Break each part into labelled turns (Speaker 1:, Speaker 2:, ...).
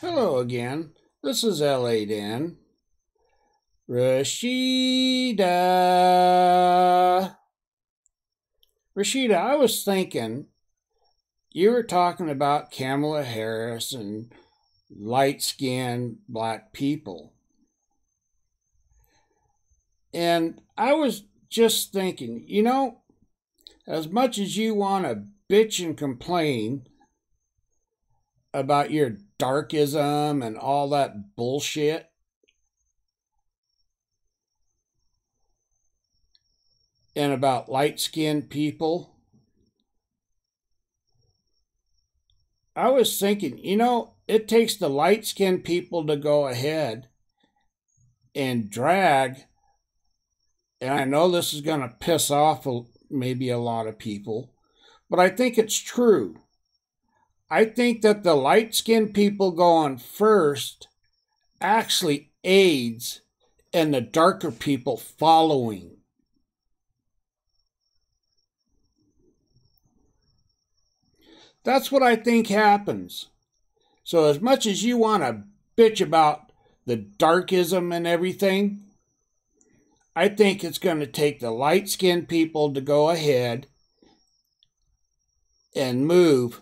Speaker 1: Hello again. This is LA Dan. Rashida. Rashida, I was thinking you were talking about Kamala Harris and light skinned black people. And I was just thinking, you know, as much as you want to bitch and complain about your darkism and all that bullshit, and about light skinned people, I was thinking, you know, it takes the light skinned people to go ahead and drag, and I know this is going to piss off maybe a lot of people, but I think it's true. I think that the light skinned people going first actually aids and the darker people following. That's what I think happens. So, as much as you want to bitch about the darkism and everything, I think it's going to take the light skinned people to go ahead and move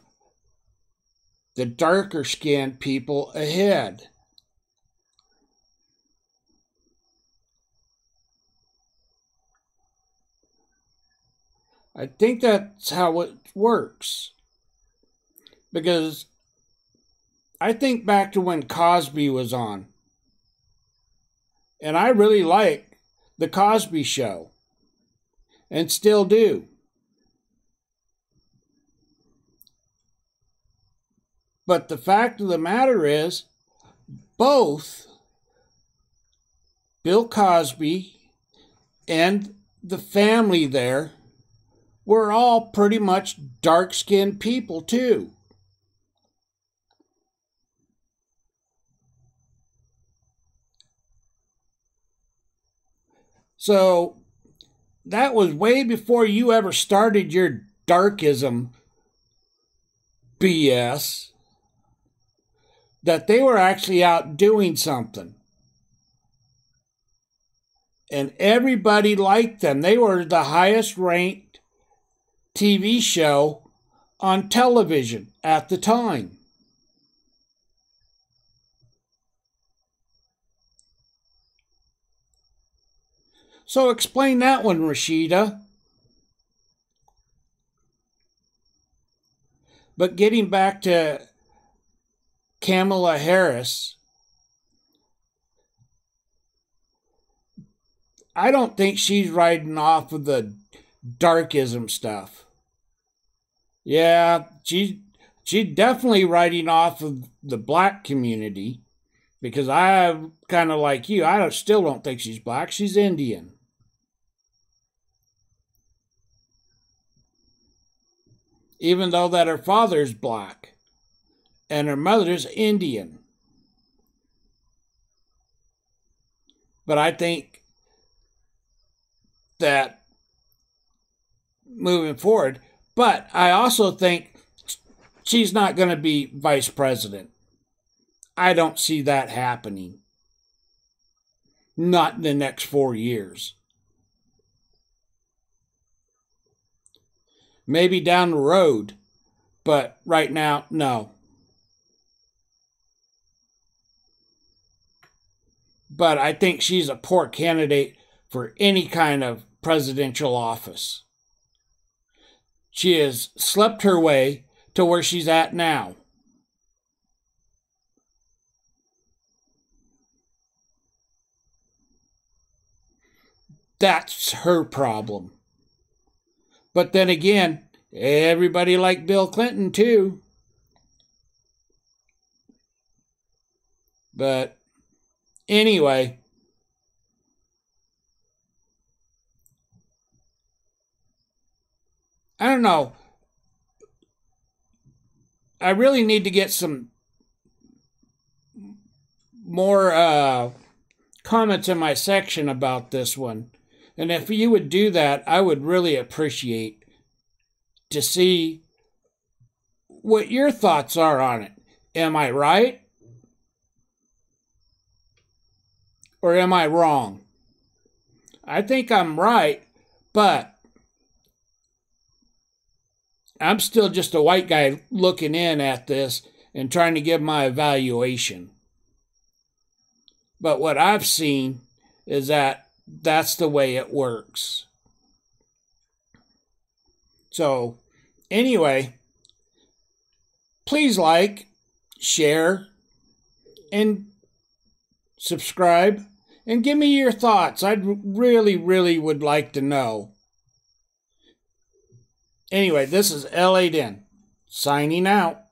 Speaker 1: the darker skinned people ahead. I think that's how it works. Because I think back to when Cosby was on. And I really like The Cosby Show. And still do. But the fact of the matter is, both Bill Cosby and the family there were all pretty much dark skinned people, too. So that was way before you ever started your darkism BS that they were actually out doing something. And everybody liked them. They were the highest ranked TV show on television at the time. So explain that one, Rashida. But getting back to Kamala Harris, I don't think she's riding off of the darkism stuff. Yeah, she she's definitely riding off of the black community because I kind of like you. I don't, still don't think she's black. She's Indian. even though that her father's black and her mother's Indian. But I think that moving forward, but I also think she's not going to be vice president. I don't see that happening. Not in the next four years. Maybe down the road, but right now, no. But I think she's a poor candidate for any kind of presidential office. She has slept her way to where she's at now. That's her problem. But then again, everybody liked Bill Clinton too. But anyway, I don't know. I really need to get some more uh, comments in my section about this one. And if you would do that, I would really appreciate to see what your thoughts are on it. Am I right? Or am I wrong? I think I'm right, but I'm still just a white guy looking in at this and trying to give my evaluation. But what I've seen is that that's the way it works. So, anyway, please like, share, and subscribe and give me your thoughts. I'd really, really would like to know. Anyway, this is L.A. Den signing out.